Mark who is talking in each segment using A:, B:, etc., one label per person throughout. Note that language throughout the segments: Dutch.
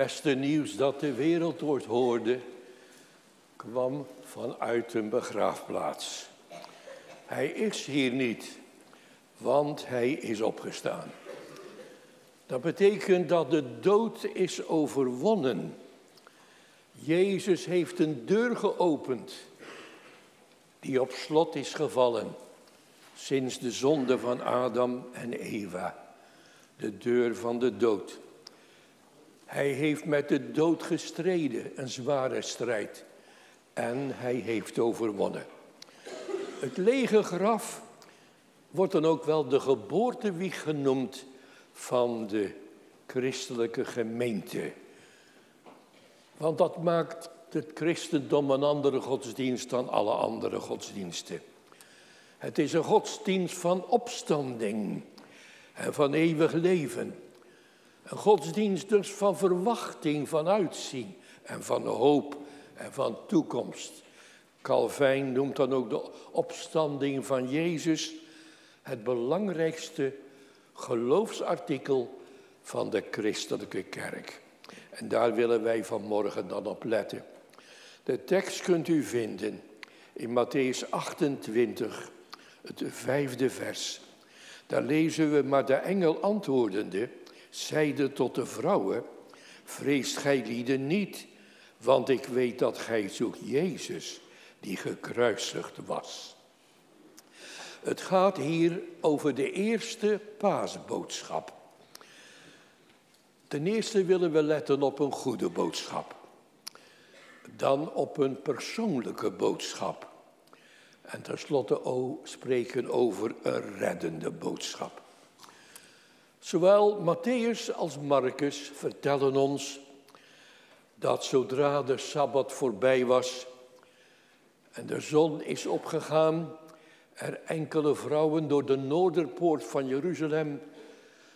A: beste nieuws dat de wereld hoorde, kwam vanuit een begraafplaats. Hij is hier niet, want hij is opgestaan. Dat betekent dat de dood is overwonnen. Jezus heeft een deur geopend die op slot is gevallen sinds de zonde van Adam en Eva. De deur van de dood. Hij heeft met de dood gestreden, een zware strijd. En hij heeft overwonnen. Het lege graf wordt dan ook wel de geboortewieg genoemd van de christelijke gemeente. Want dat maakt het christendom een andere godsdienst dan alle andere godsdiensten. Het is een godsdienst van opstanding en van eeuwig leven. Een godsdienst dus van verwachting, van uitzien en van hoop en van toekomst. Calvijn noemt dan ook de opstanding van Jezus het belangrijkste geloofsartikel van de christelijke kerk. En daar willen wij vanmorgen dan op letten. De tekst kunt u vinden in Matthäus 28, het vijfde vers. Daar lezen we, maar de engel antwoordende, zeide tot de vrouwen, vreest gij lieden niet, want ik weet dat gij zoekt Jezus, die gekruisigd was. Het gaat hier over de eerste paasboodschap. Ten eerste willen we letten op een goede boodschap. Dan op een persoonlijke boodschap. En tenslotte spreken over een reddende boodschap. Zowel Matthäus als Marcus vertellen ons dat zodra de Sabbat voorbij was en de zon is opgegaan, er enkele vrouwen door de noorderpoort van Jeruzalem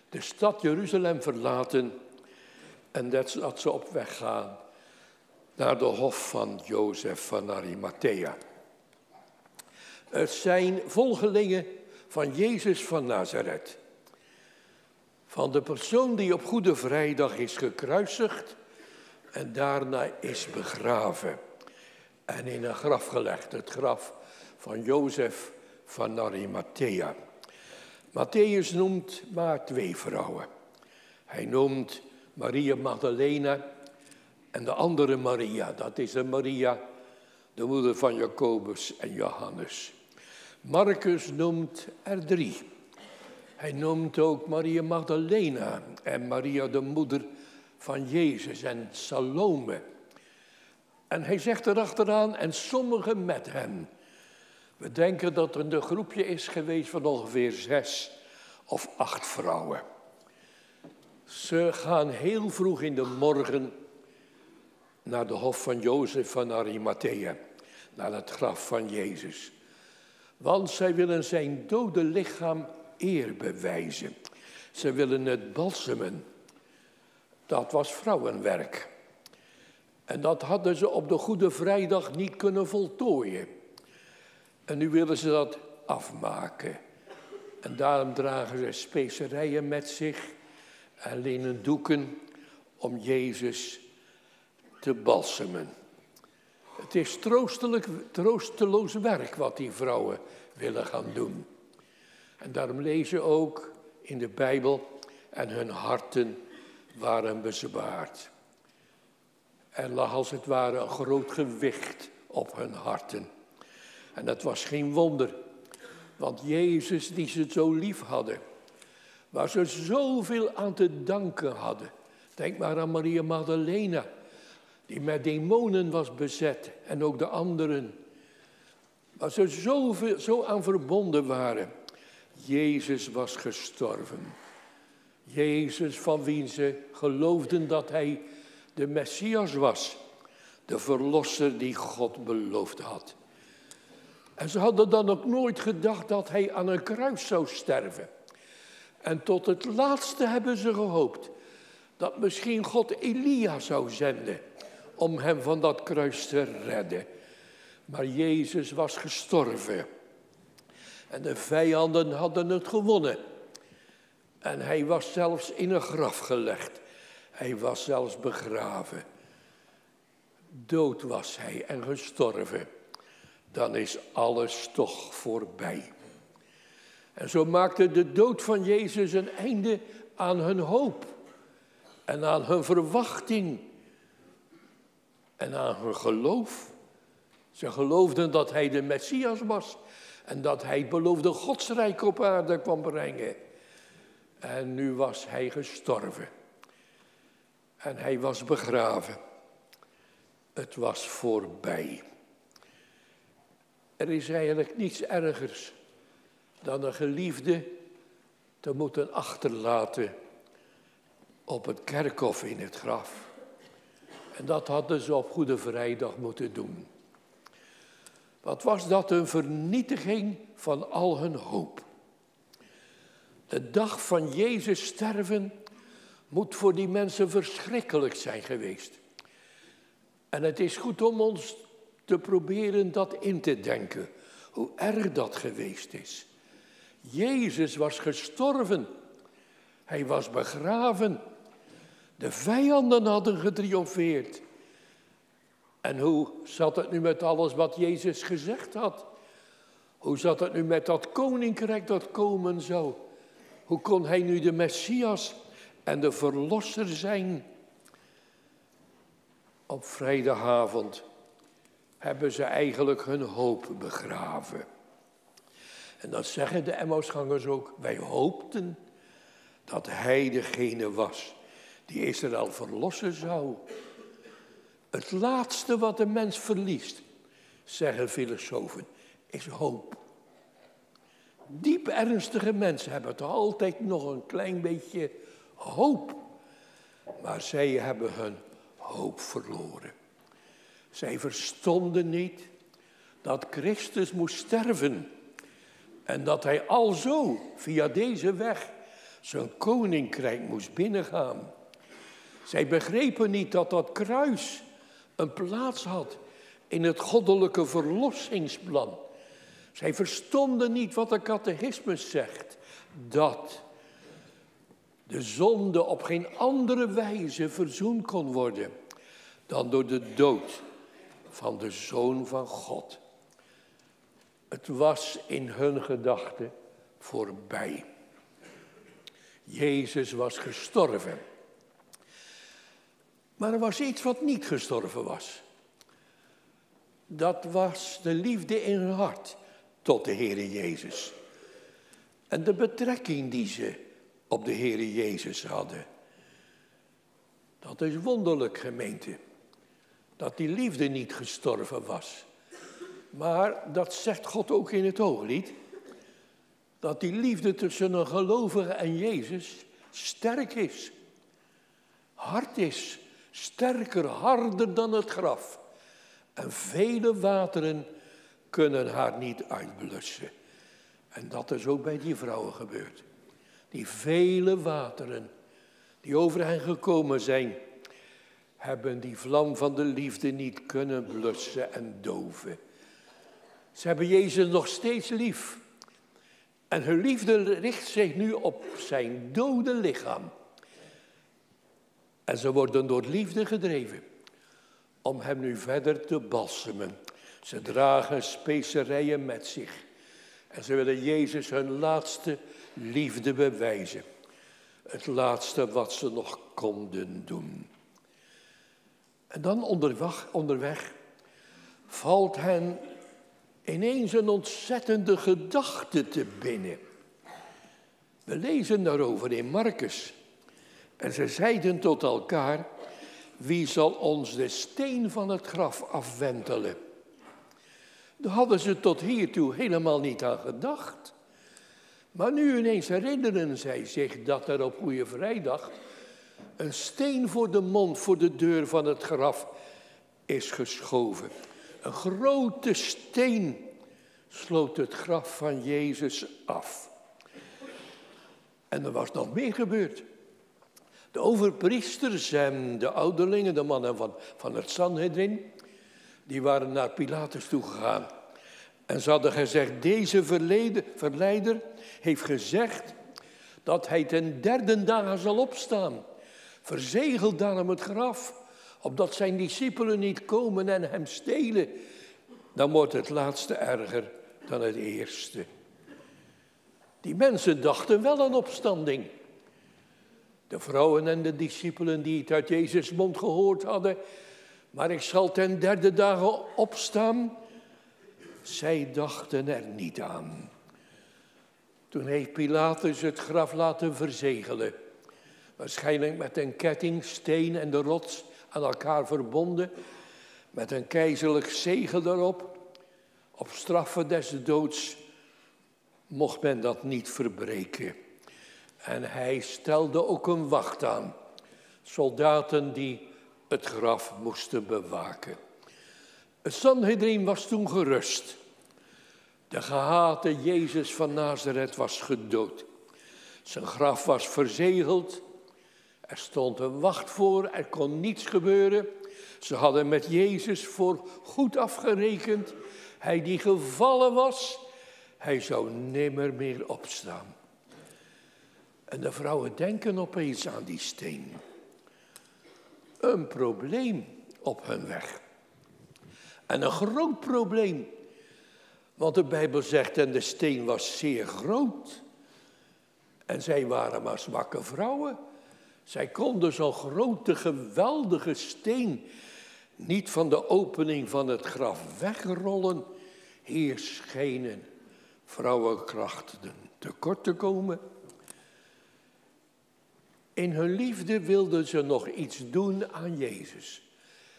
A: de stad Jeruzalem verlaten en dat ze op weg gaan naar de hof van Jozef van Arimathea. Het zijn volgelingen van Jezus van Nazareth. Van de persoon die op Goede Vrijdag is gekruisigd en daarna is begraven en in een graf gelegd, het graf van Jozef van Arimathea. Matthäus noemt maar twee vrouwen. Hij noemt Maria Magdalena en de andere Maria. Dat is een Maria, de moeder van Jacobus en Johannes. Marcus noemt er drie. Hij noemt ook Maria Magdalena en Maria de moeder van Jezus en Salome. En hij zegt erachteraan, en sommigen met hen. We denken dat er een groepje is geweest van ongeveer zes of acht vrouwen. Ze gaan heel vroeg in de morgen naar de hof van Jozef van Arimathea, naar het graf van Jezus. Want zij willen zijn dode lichaam eer bewijzen. Ze willen het balsemen. Dat was vrouwenwerk. En dat hadden ze op de Goede Vrijdag niet kunnen voltooien. En nu willen ze dat afmaken. En daarom dragen ze specerijen met zich en linnen doeken om Jezus te balsemen. Het is troosteloos werk wat die vrouwen willen gaan doen. En daarom lezen ook in de Bijbel en hun harten waren bezwaard. Er lag als het ware een groot gewicht op hun harten. En dat was geen wonder, want Jezus die ze zo lief hadden, waar ze zoveel aan te danken hadden. Denk maar aan Maria Magdalena, die met demonen was bezet en ook de anderen. Waar ze zoveel, zo aan verbonden waren. Jezus was gestorven. Jezus van wie ze geloofden dat hij de Messias was. De verlosser die God beloofd had. En ze hadden dan ook nooit gedacht dat hij aan een kruis zou sterven. En tot het laatste hebben ze gehoopt dat misschien God Elia zou zenden om hem van dat kruis te redden. Maar Jezus was gestorven. En de vijanden hadden het gewonnen. En hij was zelfs in een graf gelegd. Hij was zelfs begraven. Dood was hij en gestorven. Dan is alles toch voorbij. En zo maakte de dood van Jezus een einde aan hun hoop en aan hun verwachting en aan hun geloof. Ze geloofden dat hij de Messias was en dat hij beloofde godsrijk op aarde kwam brengen. En nu was hij gestorven. En hij was begraven. Het was voorbij. Er is eigenlijk niets ergers dan een geliefde te moeten achterlaten op het kerkhof in het graf. En dat hadden ze op Goede Vrijdag moeten doen. Wat was dat een vernietiging van al hun hoop. De dag van Jezus sterven moet voor die mensen verschrikkelijk zijn geweest. En het is goed om ons te proberen dat in te denken, hoe erg dat geweest is. Jezus was gestorven. Hij was begraven. De vijanden hadden getriomfeerd. En hoe zat het nu met alles wat Jezus gezegd had? Hoe zat het nu met dat koninkrijk dat komen zou? Hoe kon hij nu de Messias en de Verlosser zijn? Op vrijdagavond hebben ze eigenlijk hun hoop begraven. En dat zeggen de Emmausgangers ook. Wij hoopten dat hij degene was die Israël verlossen zou. Het laatste wat de mens verliest, zeggen filosofen, is hoop. Diep ernstige mensen hebben toch altijd nog een klein beetje hoop. Maar zij hebben hun hoop verloren. Zij verstonden niet dat Christus moest sterven. En dat hij alzo via deze weg zijn koninkrijk moest binnengaan. Zij begrepen niet dat dat kruis een plaats had in het goddelijke verlossingsplan. Zij verstonden niet wat de catechismus zegt. Dat de zonde op geen andere wijze verzoend kon worden dan door de dood van de Zoon van God. Het was in hun gedachten voorbij. Jezus was gestorven. Maar er was iets wat niet gestorven was. Dat was de liefde in hun hart tot de Heere Jezus. En de betrekking die ze op de Heere Jezus hadden. Dat is wonderlijk, gemeente. Dat die liefde niet gestorven was. Maar dat zegt God ook in het hooglied. Dat die liefde tussen een gelovige en Jezus sterk is. Hard is. Sterker, harder dan het graf. En vele wateren kunnen haar niet uitblussen. En dat is ook bij die vrouwen gebeurd. Die vele wateren die over hen gekomen zijn, hebben die vlam van de liefde niet kunnen blussen en doven. Ze hebben Jezus nog steeds lief. En hun liefde richt zich nu op zijn dode lichaam. En ze worden door liefde gedreven om hem nu verder te balsemen. Ze dragen specerijen met zich. En ze willen Jezus hun laatste liefde bewijzen. Het laatste wat ze nog konden doen. En dan onderweg, onderweg valt hen ineens een ontzettende gedachte te binnen. We lezen daarover in Marcus. En ze zeiden tot elkaar, wie zal ons de steen van het graf afwentelen? Daar hadden ze tot hiertoe helemaal niet aan gedacht. Maar nu ineens herinneren zij zich dat er op Goede Vrijdag een steen voor de mond, voor de deur van het graf is geschoven. Een grote steen sloot het graf van Jezus af. En er was nog meer gebeurd. De overpriesters en de ouderlingen, de mannen van, van het Sanhedrin, die waren naar Pilatus toegegaan. En ze hadden gezegd, deze verleider heeft gezegd dat hij ten derde dagen zal opstaan. Verzegel daarom het graf, opdat zijn discipelen niet komen en hem stelen. Dan wordt het laatste erger dan het eerste. Die mensen dachten wel aan opstanding. De vrouwen en de discipelen die het uit Jezus' mond gehoord hadden. Maar ik zal ten derde dagen opstaan. Zij dachten er niet aan. Toen heeft Pilatus het graf laten verzegelen. Waarschijnlijk met een ketting, steen en de rots aan elkaar verbonden. Met een keizerlijk zegel erop. Op straffen des doods mocht men dat niet verbreken. En hij stelde ook een wacht aan. Soldaten die het graf moesten bewaken. Het Sanhedrin was toen gerust. De gehate Jezus van Nazareth was gedood. Zijn graf was verzegeld. Er stond een wacht voor, er kon niets gebeuren. Ze hadden met Jezus voor goed afgerekend. Hij die gevallen was, hij zou nimmer meer opstaan. En de vrouwen denken opeens aan die steen. Een probleem op hun weg. En een groot probleem. Want de Bijbel zegt, en de steen was zeer groot. En zij waren maar zwakke vrouwen. Zij konden zo'n grote, geweldige steen niet van de opening van het graf wegrollen. Hier schenen vrouwenkrachten tekort te komen. In hun liefde wilden ze nog iets doen aan Jezus.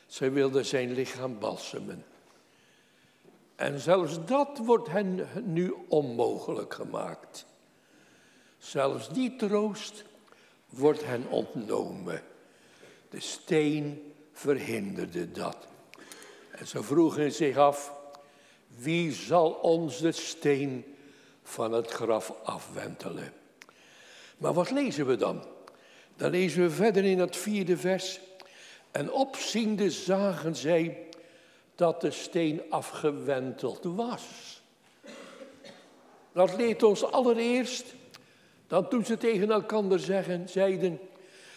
A: Ze wilden zijn lichaam balsemen. En zelfs dat wordt hen nu onmogelijk gemaakt. Zelfs die troost wordt hen ontnomen. De steen verhinderde dat. En ze vroegen zich af, wie zal ons de steen van het graf afwentelen? Maar wat lezen we dan? Dan lezen we verder in het vierde vers. En opziende zagen zij dat de steen afgewenteld was. Dat leert ons allereerst dat toen ze tegen elkaar zeggen, zeiden,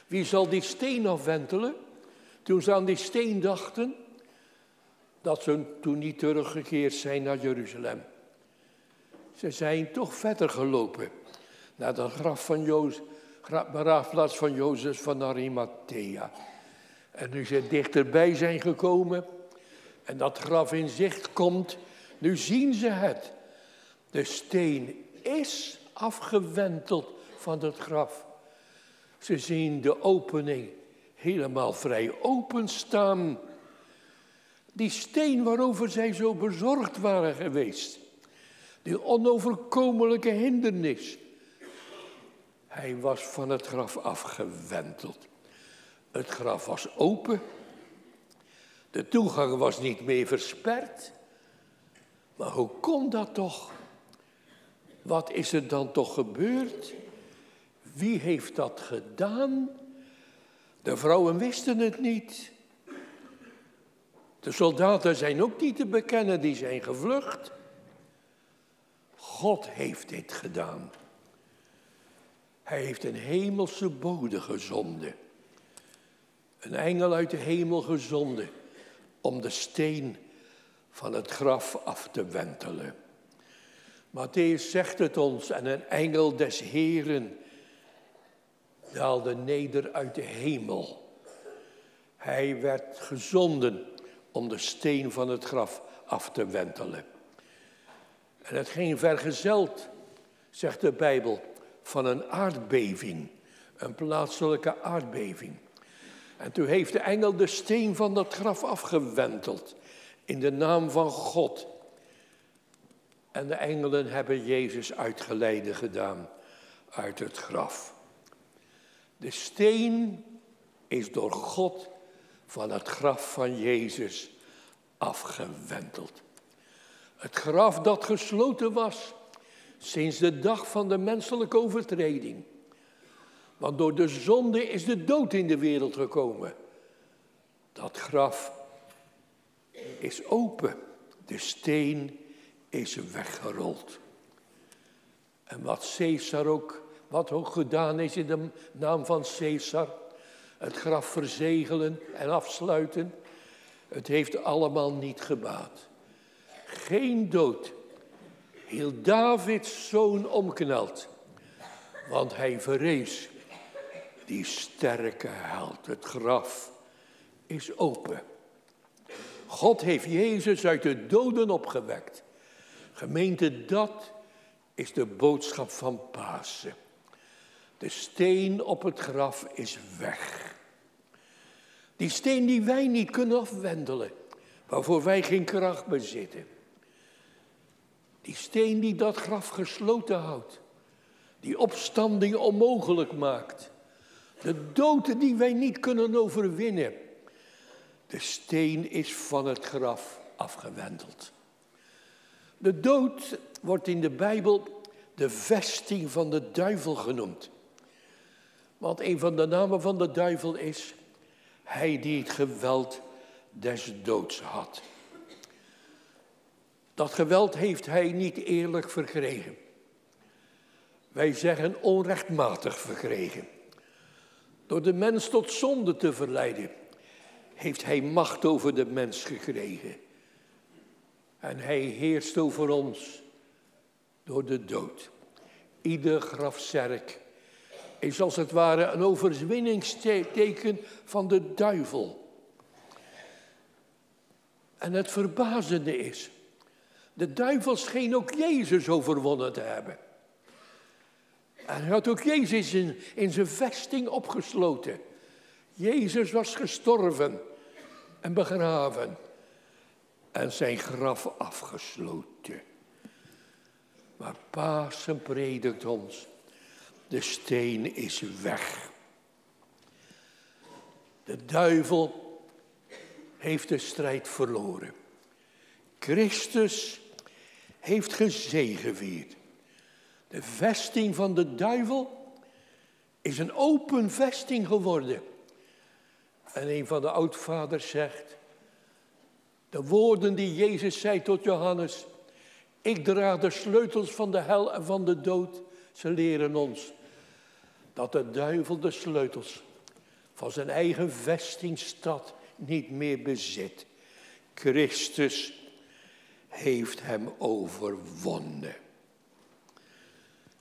A: wie zal die steen afwentelen? Toen ze aan die steen dachten, dat ze toen niet teruggekeerd zijn naar Jeruzalem. Ze zijn toch verder gelopen naar de graf van Jozef, begraafplaats van Jozef van Arimathea. En nu ze dichterbij zijn gekomen en dat graf in zicht komt, nu zien ze het. De steen is afgewenteld van het graf. Ze zien de opening helemaal vrij open staan. Die steen waarover zij zo bezorgd waren geweest. Die onoverkomelijke hindernis. Hij was van het graf afgewenteld. Het graf was open. De toegang was niet meer versperd. Maar hoe kon dat toch? Wat is er dan toch gebeurd? Wie heeft dat gedaan? De vrouwen wisten het niet. De soldaten zijn ook niet te bekennen, die zijn gevlucht. God heeft dit gedaan. Hij heeft een hemelse bode gezonden. Een engel uit de hemel gezonden om de steen van het graf af te wentelen. Matthäus zegt het ons, en een engel des Heren daalde neder uit de hemel. Hij werd gezonden om de steen van het graf af te wentelen. En het ging vergezeld, zegt de Bijbel, van een aardbeving, een plaatselijke aardbeving. En toen heeft de engel de steen van dat graf afgewenteld in de naam van God. En de engelen hebben Jezus uitgeleide gedaan uit het graf. De steen is door God van het graf van Jezus afgewenteld. Het graf dat gesloten was sinds de dag van de menselijke overtreding. Want door de zonde is de dood in de wereld gekomen. Dat graf is open. De steen is weggerold. En wat Caesar ook, wat ook gedaan is in de naam van Caesar. het graf verzegelen en afsluiten. Het heeft allemaal niet gebaat. Geen dood hield Davids zoon omkneld, want hij verrees. Die sterke held, het graf is open. God heeft Jezus uit de doden opgewekt. Gemeente, dat is de boodschap van Pasen. De steen op het graf is weg. Die steen die wij niet kunnen afwendelen, waarvoor wij geen kracht bezitten. Die steen die dat graf gesloten houdt, die opstanding onmogelijk maakt. De dood die wij niet kunnen overwinnen. De steen is van het graf afgewendeld. De dood wordt in de Bijbel de vesting van de duivel genoemd. Want een van de namen van de duivel is hij die het geweld des doods had. Dat geweld heeft hij niet eerlijk verkregen. Wij zeggen onrechtmatig verkregen. Door de mens tot zonde te verleiden, heeft hij macht over de mens gekregen. En hij heerst over ons door de dood. Ieder grafzerk is als het ware een overwinningsteken van de duivel. En het verbazende is, de duivel scheen ook Jezus overwonnen te hebben. En hij had ook Jezus in, in zijn vesting opgesloten. Jezus was gestorven en begraven en zijn graf afgesloten. Maar Pasen predikt ons, de steen is weg. De duivel heeft de strijd verloren. Christus heeft gezegevierd. De vesting van de duivel is een open vesting geworden. En een van de oudvaders zegt, de woorden die Jezus zei tot Johannes, ik draag de sleutels van de hel en van de dood, ze leren ons dat de duivel de sleutels van zijn eigen vestingstad niet meer bezit. Christus heeft hem overwonnen.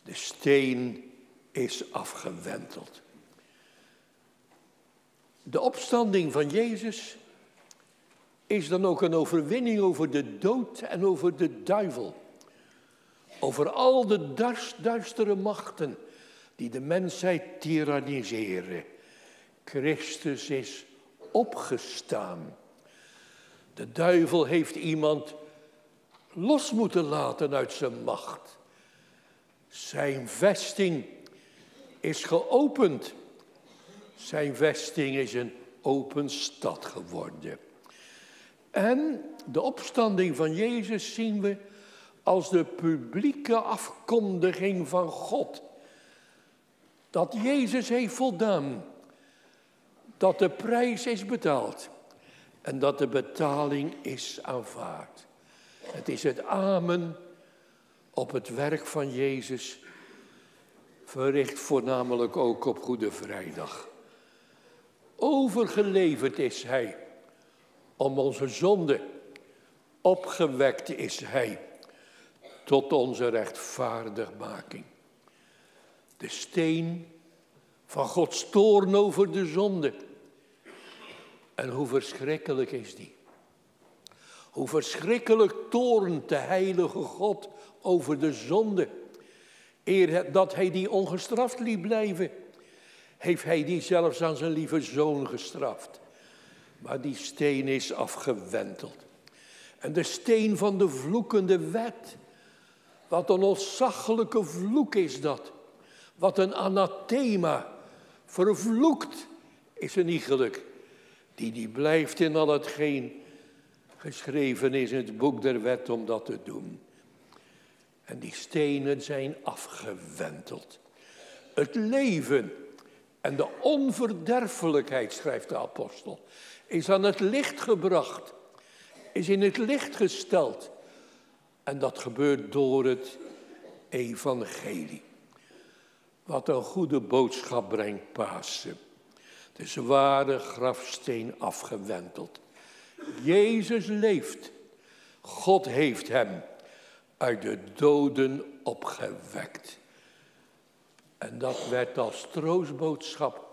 A: De steen is afgewenteld. De opstanding van Jezus is dan ook een overwinning over de dood en over de duivel. Over al de duistere machten die de mensheid tyranniseren. Christus is opgestaan. De duivel heeft iemand los moeten laten uit zijn macht. Zijn vesting is geopend. Zijn vesting is een open stad geworden. En de opstanding van Jezus zien we als de publieke afkondiging van God. Dat Jezus heeft voldaan. Dat de prijs is betaald. En dat de betaling is aanvaard. Het is het amen op het werk van Jezus. Verricht voornamelijk ook op Goede Vrijdag. Overgeleverd is Hij om onze zonde. Opgewekt is Hij tot onze rechtvaardigmaking. De steen van Gods toorn over de zonde. En hoe verschrikkelijk is die? Hoe verschrikkelijk toornt de heilige God over de zonde. Eer dat hij die ongestraft liet blijven, heeft hij die zelfs aan zijn lieve zoon gestraft. Maar die steen is afgewenteld. En de steen van de vloekende wet. Wat een ontzaglijke vloek is dat. Wat een anathema. Vervloekt is een iegelijk. Die die blijft in al hetgeen geschreven is in het boek der wet om dat te doen. En die stenen zijn afgewenteld. Het leven en de onverderfelijkheid, schrijft de apostel, is aan het licht gebracht, is in het licht gesteld. En dat gebeurt door het evangelie. Wat een goede boodschap brengt Pasen. de zware grafsteen afgewenteld. Jezus leeft. God heeft hem uit de doden opgewekt. En dat werd als troostboodschap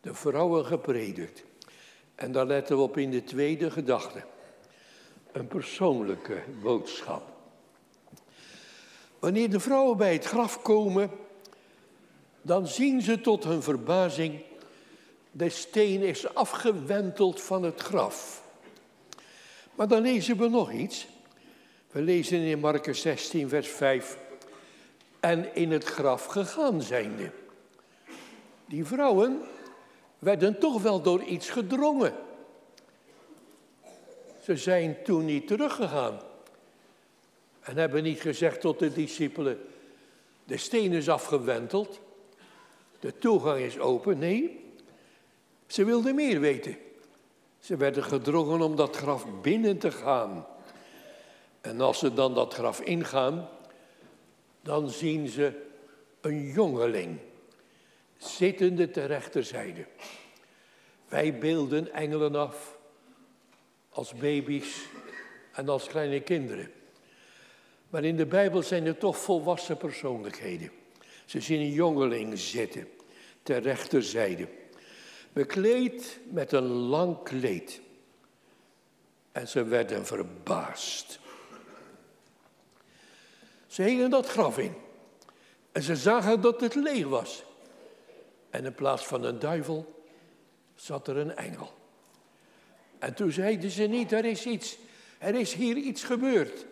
A: de vrouwen gepredikt. En daar letten we op in de tweede gedachte. Een persoonlijke boodschap. Wanneer de vrouwen bij het graf komen, dan zien ze tot hun verbazing, de steen is afgewenteld van het graf. Maar dan lezen we nog iets. We lezen in Marcus 16, vers 5. En in het graf gegaan zijnde. Die vrouwen werden toch wel door iets gedrongen. Ze zijn toen niet teruggegaan. En hebben niet gezegd tot de discipelen, de steen is afgewenteld, de toegang is open. Nee, ze wilden meer weten. Ze werden gedrongen om dat graf binnen te gaan. En als ze dan dat graf ingaan, dan zien ze een jongeling zittende ter rechterzijde. Wij beelden engelen af als baby's en als kleine kinderen. Maar in de Bijbel zijn er toch volwassen persoonlijkheden. Ze zien een jongeling zitten ter rechterzijde. Bekleed met een lang kleed. En ze werden verbaasd. Ze hingen dat graf in. En ze zagen dat het leeg was. En in plaats van een duivel zat er een engel. En toen zeiden ze niet, er is iets, er is hier iets gebeurd.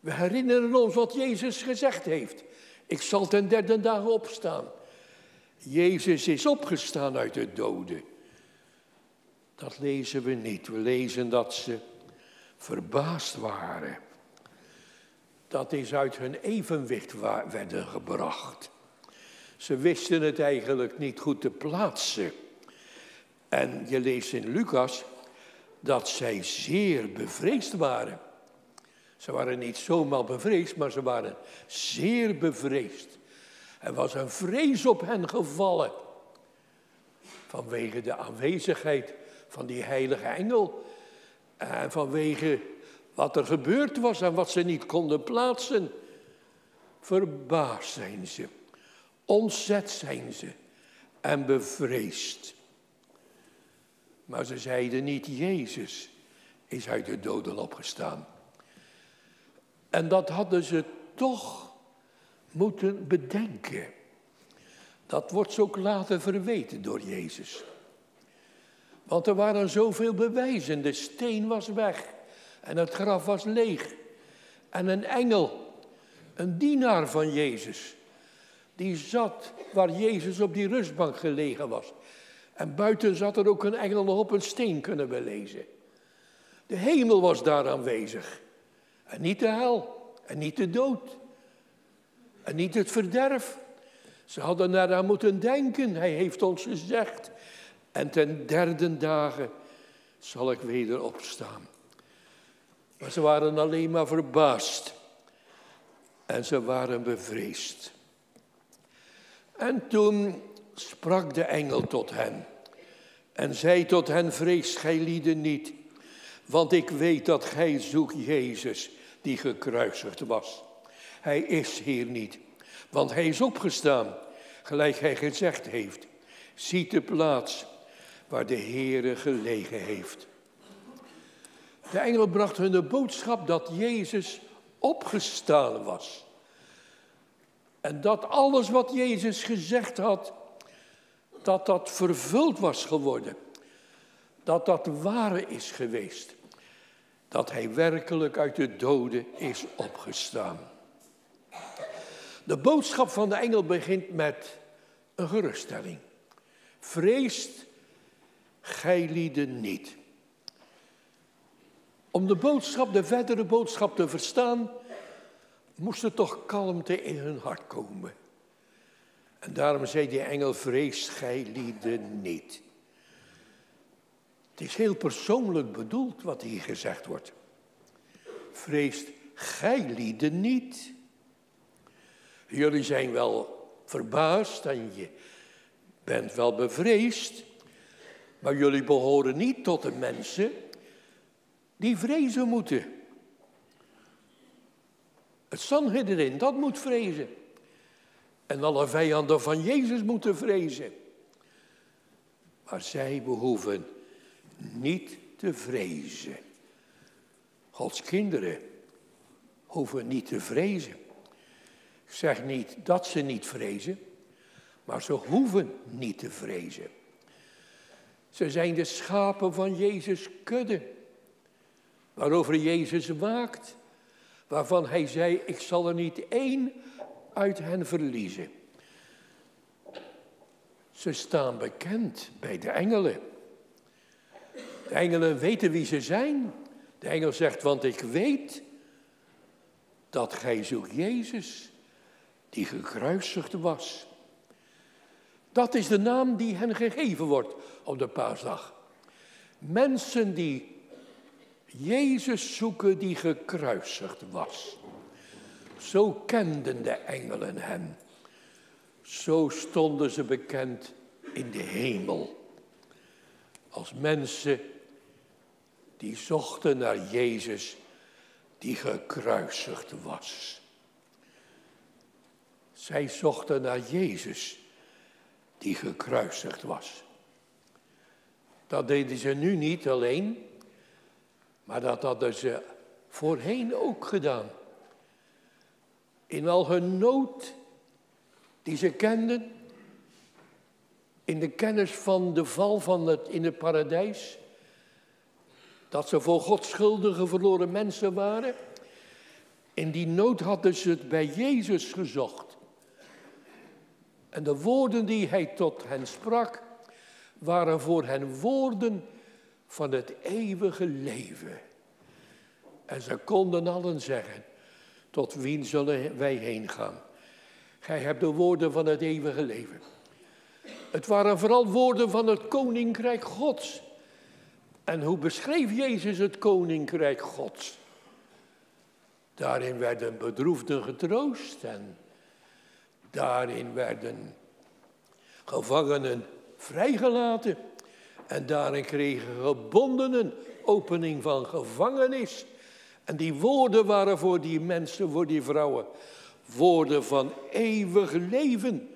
A: We herinneren ons wat Jezus gezegd heeft. Ik zal ten derde dagen opstaan. Jezus is opgestaan uit de doden. Dat lezen we niet. We lezen dat ze verbaasd waren. Dat is uit hun evenwicht werden gebracht. Ze wisten het eigenlijk niet goed te plaatsen. En je leest in Lucas dat zij zeer bevreesd waren. Ze waren niet zomaar bevreesd, maar ze waren zeer bevreesd. Er was een vrees op hen gevallen. Vanwege de aanwezigheid van die heilige engel. En vanwege wat er gebeurd was en wat ze niet konden plaatsen. Verbaasd zijn ze. Ontzet zijn ze. En bevreesd. Maar ze zeiden niet, Jezus is uit de doden opgestaan. En dat hadden ze toch moeten bedenken. Dat wordt zo ook later verweten door Jezus. Want er waren zoveel bewijzen. De steen was weg en het graf was leeg. En een engel, een dienaar van Jezus, die zat waar Jezus op die rustbank gelegen was. En buiten zat er ook een engel op een steen kunnen we lezen. De hemel was daar aanwezig. En niet de hel. En niet de dood. En niet het verderf. Ze hadden daaraan moeten denken. Hij heeft ons gezegd. En ten derde dagen zal ik weder opstaan. Maar ze waren alleen maar verbaasd. En ze waren bevreesd. En toen sprak de engel tot hen. En zei tot hen, vrees gij lieden niet. Want ik weet dat gij zoekt Jezus die gekruisigd was. Hij is hier niet, want hij is opgestaan, gelijk hij gezegd heeft. Ziet de plaats waar de Heere gelegen heeft. De engel bracht hun de boodschap dat Jezus opgestaan was. En dat alles wat Jezus gezegd had, dat dat vervuld was geworden. Dat dat ware is geweest dat hij werkelijk uit de doden is opgestaan. De boodschap van de engel begint met een geruststelling. Vreest gij lieden niet. Om de boodschap, de verdere boodschap te verstaan, moest er toch kalmte in hun hart komen. En daarom zei die engel, vreest gij lieden niet. Het is heel persoonlijk bedoeld wat hier gezegd wordt. Vreest gij lieden niet. Jullie zijn wel verbaasd en je bent wel bevreesd, maar jullie behoren niet tot de mensen die vrezen moeten. Het Sanhedrin, dat moet vrezen. En alle vijanden van Jezus moeten vrezen. Maar zij behoeven niet te vrezen. Gods kinderen hoeven niet te vrezen. Zeg niet dat ze niet vrezen, maar ze hoeven niet te vrezen. Ze zijn de schapen van Jezus' kudde, waarover Jezus waakt, waarvan hij zei, ik zal er niet één uit hen verliezen. Ze staan bekend bij de engelen. De engelen weten wie ze zijn. De engel zegt, want ik weet dat gij zoekt Jezus, die gekruisigd was. Dat is de naam die hen gegeven wordt op de paasdag. Mensen die Jezus zoeken die gekruisigd was. Zo kenden de engelen hem. Zo stonden ze bekend in de hemel. Als mensen die zochten naar Jezus die gekruisigd was. Zij zochten naar Jezus die gekruisigd was. Dat deden ze nu niet alleen, maar dat hadden ze voorheen ook gedaan. In al hun nood die ze kenden, in de kennis van de val van het, in het paradijs, dat ze voor God schuldige verloren mensen waren. In die nood hadden ze het bij Jezus gezocht. En de woorden die hij tot hen sprak, waren voor hen woorden van het eeuwige leven. En ze konden allen zeggen, tot wien zullen wij heen gaan? Gij hebt de woorden van het eeuwige leven. Het waren vooral woorden van het koninkrijk Gods. En hoe beschreef Jezus het koninkrijk Gods? Daarin werden bedroefden getroost en daarin werden gevangenen vrijgelaten. En daarin kregen gebondenen opening van gevangenis. En die woorden waren voor die mensen, voor die vrouwen, woorden van eeuwig leven.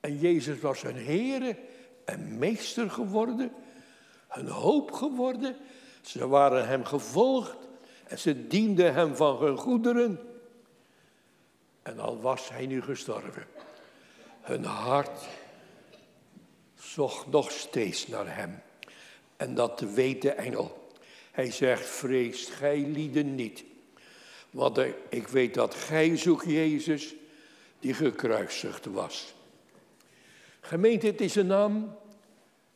A: En Jezus was hun Heer en Meester geworden, hun hoop geworden. Ze waren hem gevolgd en ze dienden hem van hun goederen. En al was hij nu gestorven, hun hart zocht nog steeds naar hem. En dat weet de engel. Hij zegt, vrees gij lieden niet. Want ik weet dat gij zoekt Jezus die gekruisigd was. Gemeente, het is een naam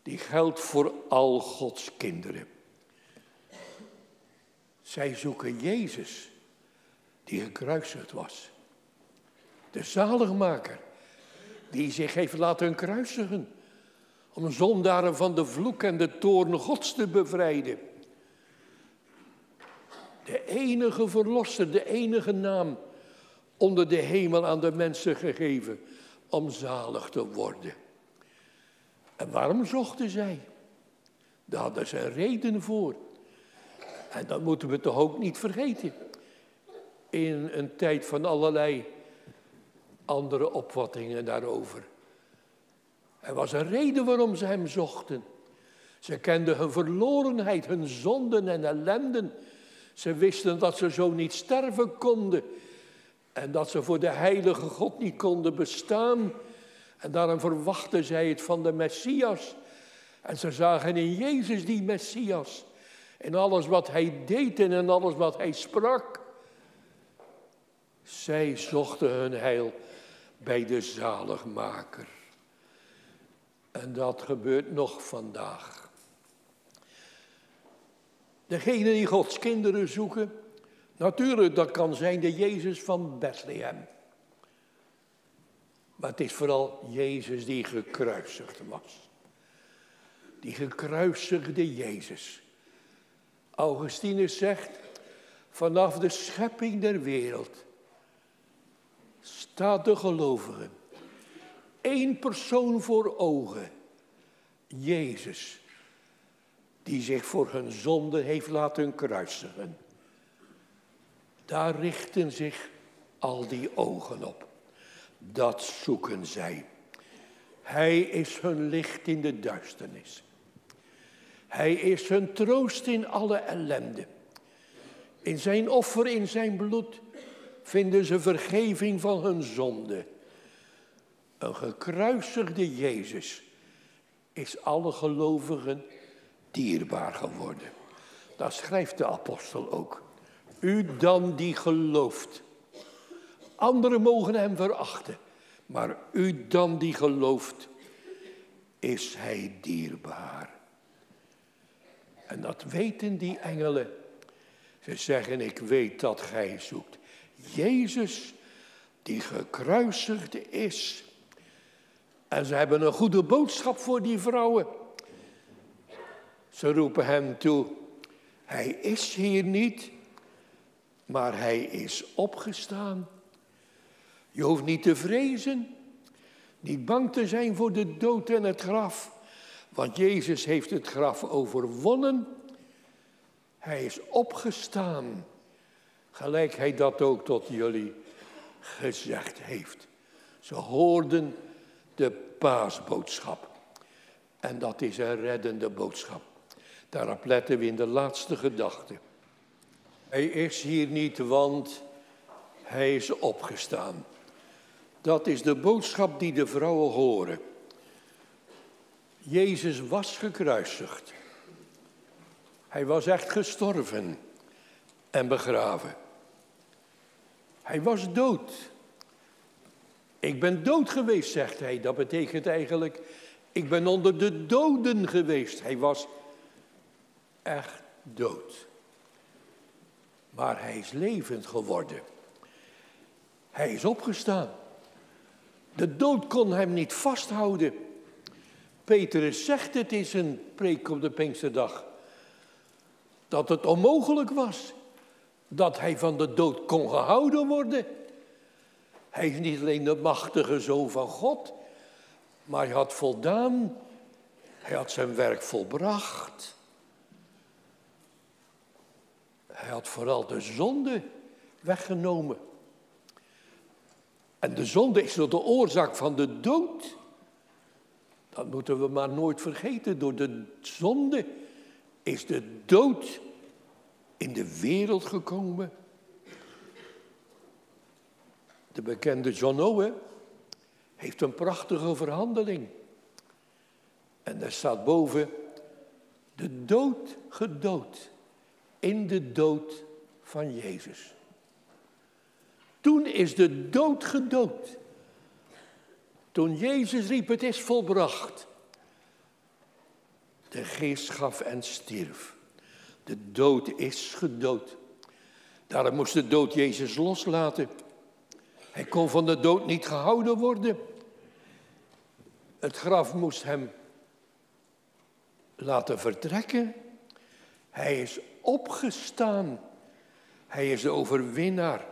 A: die geldt voor al Gods kinderen. Zij zoeken Jezus die gekruisigd was. De zaligmaker die zich heeft laten kruisigen om zondaren van de vloek en de toorn Gods te bevrijden. De enige verlosser, de enige naam onder de hemel aan de mensen gegeven om zalig te worden. En waarom zochten zij? Daar hadden ze reden voor. En dat moeten we toch ook niet vergeten. In een tijd van allerlei andere opvattingen daarover. Er was een reden waarom ze hem zochten. Ze kenden hun verlorenheid, hun zonden en ellenden. Ze wisten dat ze zo niet sterven konden. En dat ze voor de heilige God niet konden bestaan. En daarom verwachten zij het van de Messias. En ze zagen in Jezus die Messias. In alles wat hij deed en in alles wat hij sprak. Zij zochten hun heil bij de zaligmaker. En dat gebeurt nog vandaag. Degene die Gods kinderen zoeken, natuurlijk dat kan zijn de Jezus van Bethlehem. Maar het is vooral Jezus die gekruisigd was. Die gekruisigde Jezus. Augustinus zegt, vanaf de schepping der wereld staat de gelovigen één persoon voor ogen. Jezus, die zich voor hun zonde heeft laten kruisigen. Daar richten zich al die ogen op. Dat zoeken zij. Hij is hun licht in de duisternis. Hij is hun troost in alle ellende. In zijn offer, in zijn bloed, vinden ze vergeving van hun zonde. Een gekruisigde Jezus is alle gelovigen dierbaar geworden. Dat schrijft de apostel ook. U dan die gelooft. Anderen mogen hem verachten, maar u dan die gelooft, is hij dierbaar. En dat weten die engelen. Ze zeggen, ik weet dat gij zoekt. Jezus, die gekruisigd is. En ze hebben een goede boodschap voor die vrouwen. Ze roepen hem toe, hij is hier niet, maar hij is opgestaan. Je hoeft niet te vrezen, niet bang te zijn voor de dood en het graf, want Jezus heeft het graf overwonnen. Hij is opgestaan, gelijk hij dat ook tot jullie gezegd heeft. Ze hoorden de paasboodschap. En dat is een reddende boodschap. Daarop letten we in de laatste gedachte. Hij is hier niet, want hij is opgestaan. Dat is de boodschap die de vrouwen horen. Jezus was gekruisigd. Hij was echt gestorven en begraven. Hij was dood. Ik ben dood geweest, zegt hij. Dat betekent eigenlijk, ik ben onder de doden geweest. Hij was echt dood. Maar hij is levend geworden. Hij is opgestaan. De dood kon hem niet vasthouden. Petrus zegt het is een preek op de Pinksterdag. Dat het onmogelijk was dat hij van de dood kon gehouden worden. Hij is niet alleen de machtige zoon van God, maar hij had voldaan. Hij had zijn werk volbracht. Hij had vooral de zonde weggenomen. En de zonde is de oorzaak van de dood. Dat moeten we maar nooit vergeten. Door de zonde is de dood in de wereld gekomen. De bekende John Owen heeft een prachtige verhandeling. En daar staat boven, de dood gedood in de dood van Jezus. Toen is de dood gedood. Toen Jezus riep, het is volbracht. De geest gaf en stierf. De dood is gedood. Daarom moest de dood Jezus loslaten. Hij kon van de dood niet gehouden worden. Het graf moest hem laten vertrekken. Hij is opgestaan. Hij is de overwinnaar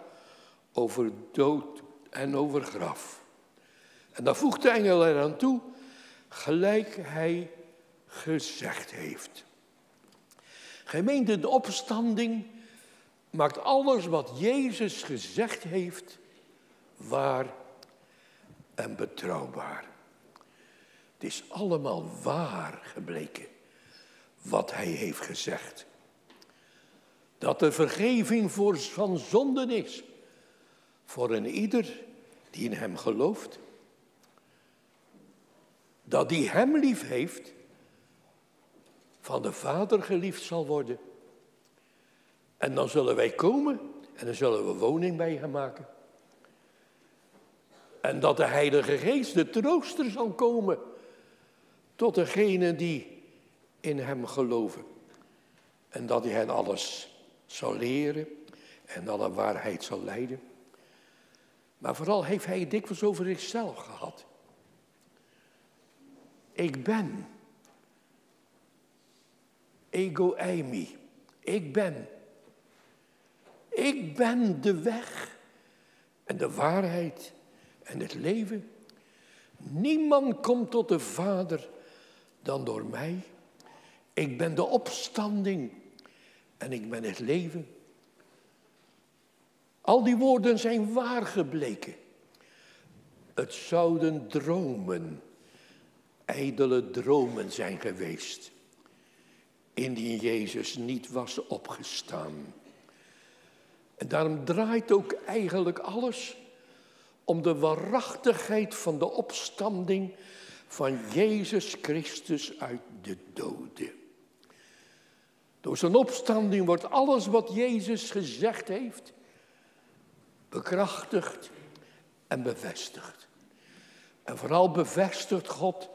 A: over dood en over graf. En dan voegt de engel eraan toe, gelijk hij gezegd heeft. Gemeente, de opstanding maakt alles wat Jezus gezegd heeft waar en betrouwbaar. Het is allemaal waar gebleken wat hij heeft gezegd. Dat er vergeving voor van zonden is voor een ieder die in hem gelooft. Dat die hem lief heeft, van de Vader geliefd zal worden. En dan zullen wij komen en dan zullen we woning bij hem maken. En dat de Heilige Geest, de trooster, zal komen tot degenen die in hem geloven. En dat hij hen alles zal leren en alle waarheid zal leiden. Maar vooral heeft hij het dikwijls over zichzelf gehad. Ik ben. Ego eimi. Ik ben. Ik ben de weg en de waarheid en het leven. Niemand komt tot de Vader dan door mij. Ik ben de opstanding en ik ben het leven. Al die woorden zijn waar gebleken. Het zouden dromen, ijdele dromen zijn geweest, indien Jezus niet was opgestaan. En daarom draait ook eigenlijk alles om de waarachtigheid van de opstanding van Jezus Christus uit de doden. Door zijn opstanding wordt alles wat Jezus gezegd heeft bekrachtigd en bevestigd. En vooral bevestigt God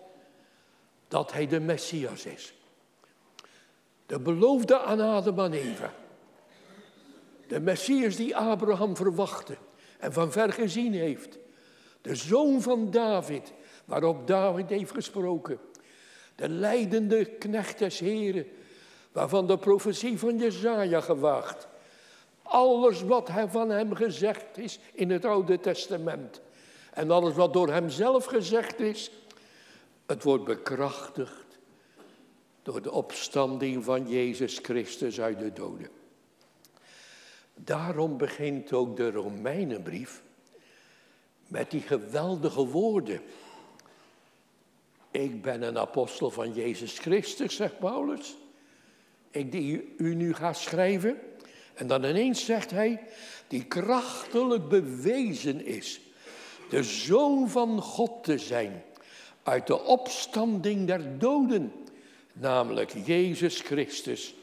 A: dat hij de Messias is. De beloofde aan Adam en Eva. De Messias die Abraham verwachtte en van ver gezien heeft. De zoon van David, waarop David heeft gesproken. De leidende knecht des Heren, waarvan de profetie van Jezaja gewaagd. Alles wat van hem gezegd is in het Oude Testament. En alles wat door hem zelf gezegd is, het wordt bekrachtigd door de opstanding van Jezus Christus uit de doden. Daarom begint ook de Romeinenbrief met die geweldige woorden. Ik ben een apostel van Jezus Christus, zegt Paulus. Ik die u nu ga schrijven. En dan ineens zegt hij, die krachtelijk bewezen is de zoon van God te zijn uit de opstanding der doden, namelijk Jezus Christus,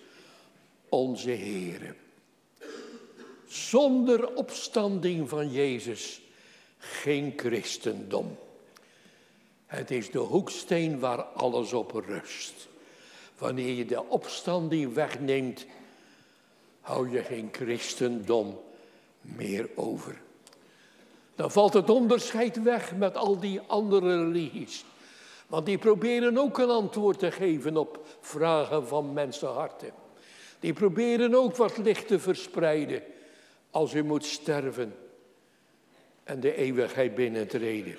A: onze Heer. Zonder opstanding van Jezus geen christendom. Het is de hoeksteen waar alles op rust. Wanneer je de opstanding wegneemt, hou je geen christendom meer over. Dan valt het onderscheid weg met al die andere religies. Want die proberen ook een antwoord te geven op vragen van mensenharten. Die proberen ook wat licht te verspreiden als u moet sterven en de eeuwigheid binnentreden.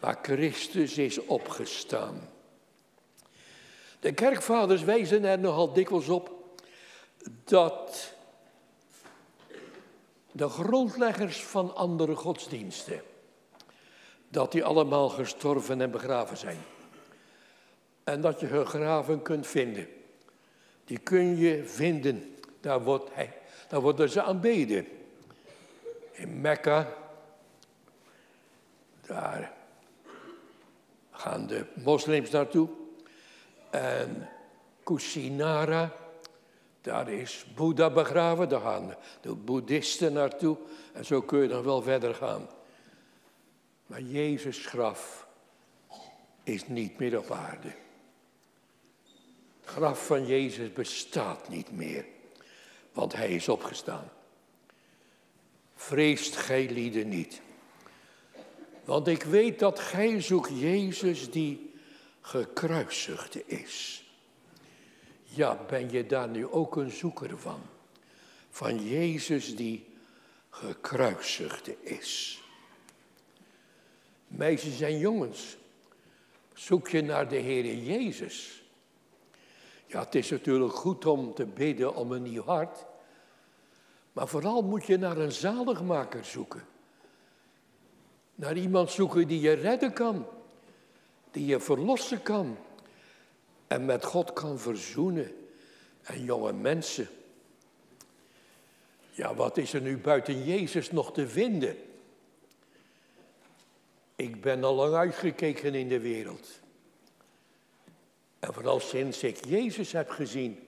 A: Maar Christus is opgestaan. De kerkvaders wijzen er nogal dikwijls op dat de grondleggers van andere godsdiensten, dat die allemaal gestorven en begraven zijn. En dat je gegraven kunt vinden. Die kun je vinden. Daar, wordt hij, daar worden ze aanbeden. In Mekka, daar gaan de moslims naartoe. En Kusinara, daar is Boeddha begraven, daar gaan de boeddhisten naartoe en zo kun je dan wel verder gaan. Maar Jezus' graf is niet meer op aarde. Het graf van Jezus bestaat niet meer, want hij is opgestaan. Vreest gij lieden niet. Want ik weet dat gij zoekt Jezus die gekruisigd is. Ja, ben je daar nu ook een zoeker van? Van Jezus die gekruisigde is. Meisjes en jongens, zoek je naar de Heer Jezus. Ja, het is natuurlijk goed om te bidden om een nieuw hart. Maar vooral moet je naar een zaligmaker zoeken. Naar iemand zoeken die je redden kan. Die je verlossen kan en met God kan verzoenen. En jonge mensen, ja, wat is er nu buiten Jezus nog te vinden? Ik ben al lang uitgekeken in de wereld. En vooral sinds ik Jezus heb gezien,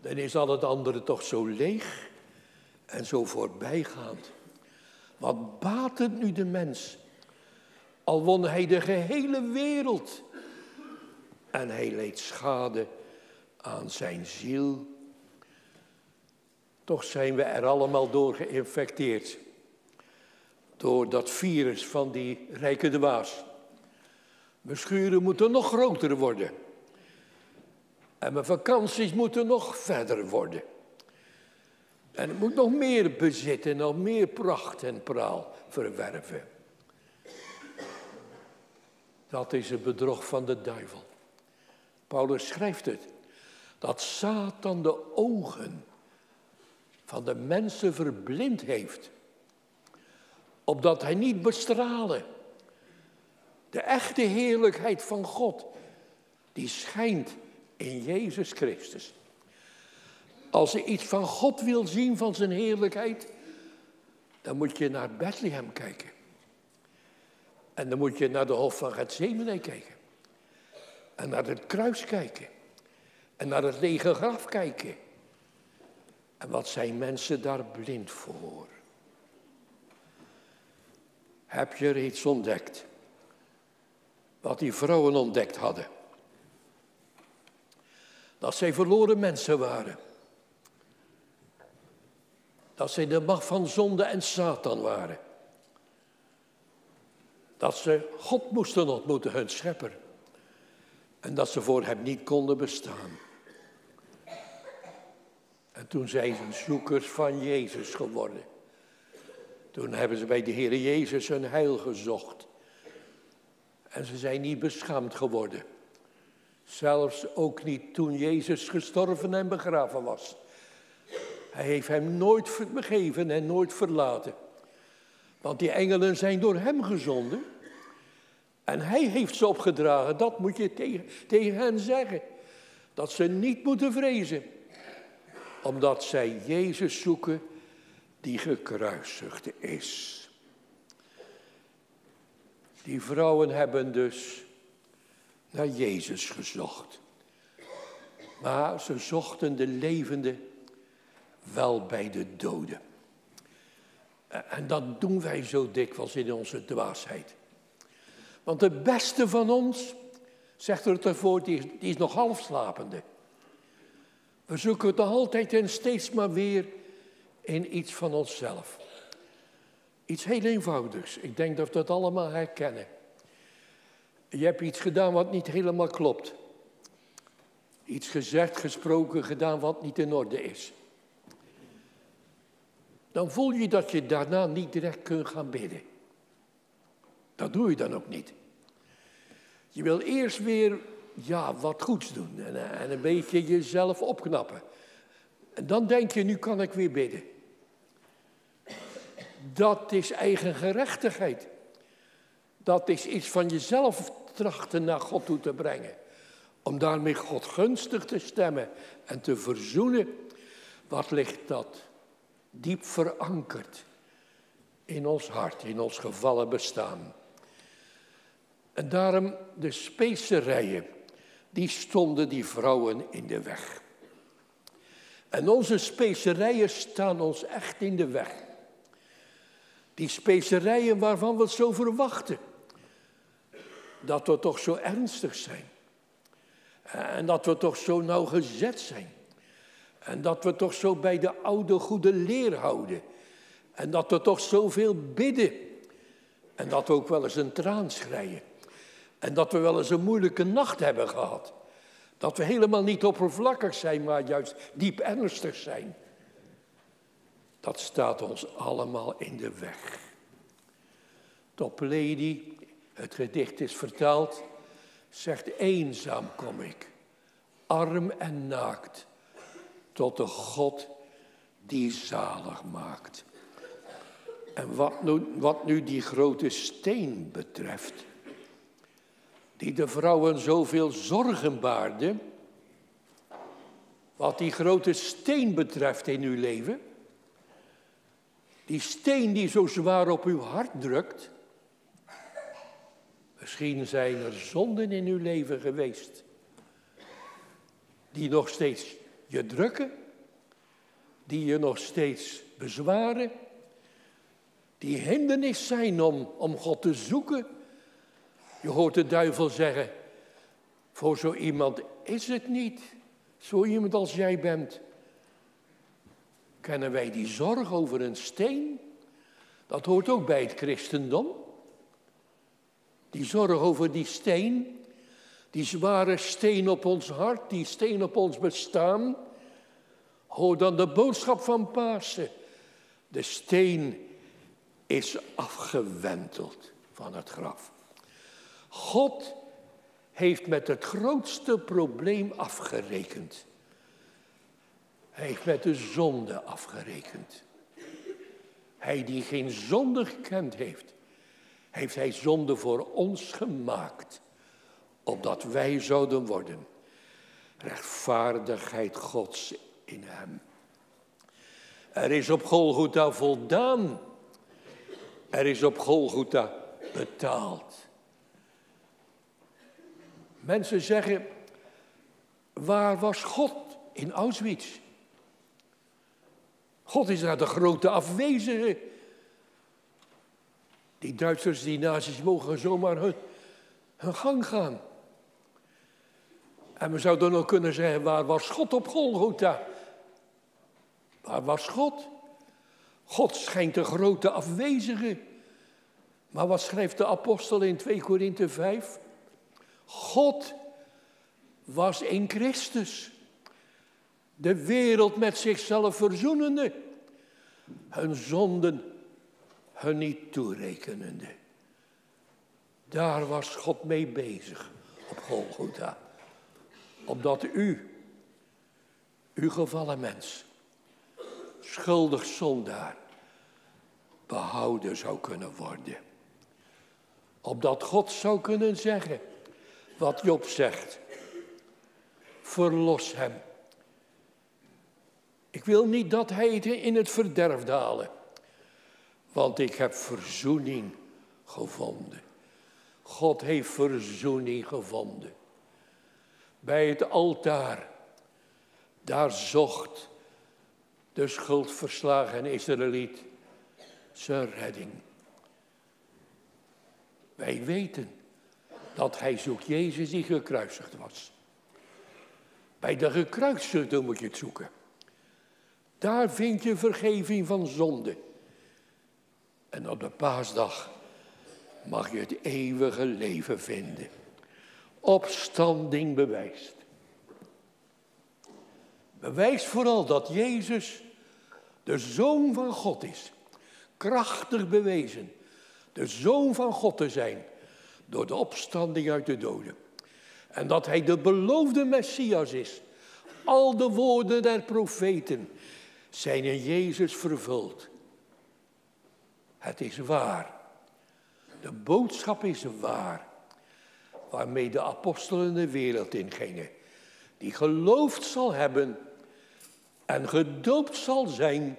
A: dan is al het andere toch zo leeg en zo voorbijgaand. Wat baat het nu de mens? Al won hij de gehele wereld en hij leed schade aan zijn ziel. Toch zijn we er allemaal door geïnfecteerd. Door dat virus van die rijke dwaas. Mijn schuren moeten nog groter worden. En mijn vakanties moeten nog verder worden. En ik moet nog meer bezitten, nog meer pracht en praal verwerven. Dat is het bedrog van de duivel. Paulus schrijft het. Dat Satan de ogen van de mensen verblind heeft. Opdat hij niet bestralen. De echte heerlijkheid van God. Die schijnt in Jezus Christus. Als je iets van God wil zien, van zijn heerlijkheid, dan moet je naar Bethlehem kijken. En dan moet je naar de hof van Gethsemane kijken. En naar het kruis kijken. En naar het lege graf kijken. En wat zijn mensen daar blind voor? Heb je reeds ontdekt wat die vrouwen ontdekt hadden? Dat zij verloren mensen waren. Dat zij de macht van zonde en Satan waren. Dat ze God moesten ontmoeten, hun schepper. En dat ze voor hem niet konden bestaan. En toen zijn ze zoekers van Jezus geworden. Toen hebben ze bij de Heer Jezus hun heil gezocht. En ze zijn niet beschaamd geworden. Zelfs ook niet toen Jezus gestorven en begraven was. Hij heeft hem nooit begeven en nooit verlaten. Want die engelen zijn door hem gezonden. En hij heeft ze opgedragen. Dat moet je tegen, tegen hen zeggen. Dat ze niet moeten vrezen. Omdat zij Jezus zoeken die gekruisigd is. Die vrouwen hebben dus naar Jezus gezocht. Maar ze zochten de levende wel bij de doden. En dat doen wij zo dikwijls in onze dwaasheid. Want de beste van ons, zegt er ervoor, die, die is nog half slapende. We zoeken het altijd en steeds maar weer in iets van onszelf. Iets heel eenvoudigs. Ik denk dat we dat allemaal herkennen. Je hebt iets gedaan wat niet helemaal klopt. Iets gezegd, gesproken, gedaan wat niet in orde is. Dan voel je dat je daarna niet direct kunt gaan bidden. Dat doe je dan ook niet. Je wil eerst weer ja, wat goeds doen en, en een beetje jezelf opknappen. En dan denk je, nu kan ik weer bidden. Dat is eigen gerechtigheid. Dat is iets van jezelf trachten naar God toe te brengen. Om daarmee God gunstig te stemmen en te verzoenen. Wat ligt dat diep verankerd in ons hart, in ons gevallen bestaan. En daarom de specerijen, die stonden die vrouwen in de weg. En onze specerijen staan ons echt in de weg. Die specerijen waarvan we zo verwachten. Dat we toch zo ernstig zijn. En dat we toch zo nauwgezet zijn. En dat we toch zo bij de oude goede leer houden. En dat we toch zoveel bidden. En dat we ook wel eens een traan schreien. En dat we wel eens een moeilijke nacht hebben gehad. Dat we helemaal niet oppervlakkig zijn, maar juist diep ernstig zijn. Dat staat ons allemaal in de weg. Top Lady, het gedicht is vertaald, zegt eenzaam kom ik, arm en naakt, tot de God die zalig maakt. En wat nu, wat nu die grote steen betreft, die de vrouwen zoveel zorgen baarde, wat die grote steen betreft in uw leven, die steen die zo zwaar op uw hart drukt, misschien zijn er zonden in uw leven geweest, die nog steeds je drukken, die je nog steeds bezwaren, die hindernis zijn om, om God te zoeken je hoort de duivel zeggen, voor zo iemand is het niet. Zo iemand als jij bent. Kennen wij die zorg over een steen? Dat hoort ook bij het christendom. Die zorg over die steen, die zware steen op ons hart, die steen op ons bestaan. Hoor dan de boodschap van Pasen. De steen is afgewenteld van het graf. God heeft met het grootste probleem afgerekend. Hij heeft met de zonde afgerekend. Hij die geen zonde gekend heeft, heeft hij zonde voor ons gemaakt, opdat wij zouden worden. Rechtvaardigheid Gods in hem. Er is op Golgotha voldaan. Er is op Golgotha betaald. Mensen zeggen, waar was God in Auschwitz? God is daar de grote afwezige. Die Duitsers, die nazi's mogen zomaar hun, hun gang gaan. En we zouden ook kunnen zeggen, waar was God op Golgotha? Waar was God? God schijnt de grote afwezige. Maar wat schrijft de apostel in 2 Korinthe 5? God was in Christus. De wereld met zichzelf verzoenende. Hun zonden hun niet toerekenende. Daar was God mee bezig op Golgotha. Omdat u, uw gevallen mens, schuldig zondaar, behouden zou kunnen worden. Opdat God zou kunnen zeggen wat Job zegt. Verlos hem. Ik wil niet dat hij in het verderf dalen, want ik heb verzoening gevonden. God heeft verzoening gevonden. Bij het altaar, daar zocht de schuldverslagen Israëliet zijn redding. Wij weten dat hij zoekt Jezus die gekruisigd was. Bij de gekruisigde moet je het zoeken. Daar vind je vergeving van zonde. En op de paasdag mag je het eeuwige leven vinden. Opstanding bewijst. Bewijst vooral dat Jezus de Zoon van God is. Krachtig bewezen de Zoon van God te zijn door de opstanding uit de doden. En dat hij de beloofde Messias is. Al de woorden der profeten zijn in Jezus vervuld. Het is waar. De boodschap is waar. Waarmee de apostelen de wereld ingingen. Die geloofd zal hebben en gedoopt zal zijn,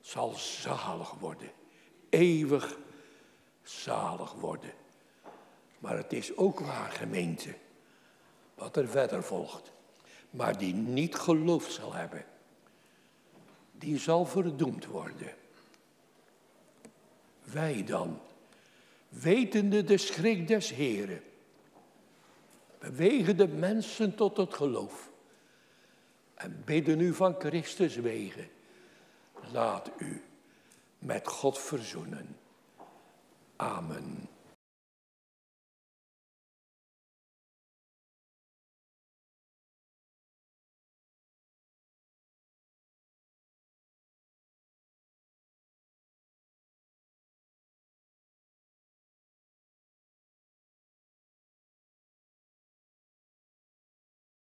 A: zal zalig worden. Eeuwig zalig worden. Maar het is ook waar, gemeente, wat er verder volgt. Maar die niet geloofd zal hebben, die zal verdoemd worden. Wij dan, wetende de schrik des Heren, bewegen de mensen tot het geloof en bidden u van Christus wegen. Laat u met God verzoenen. Amen.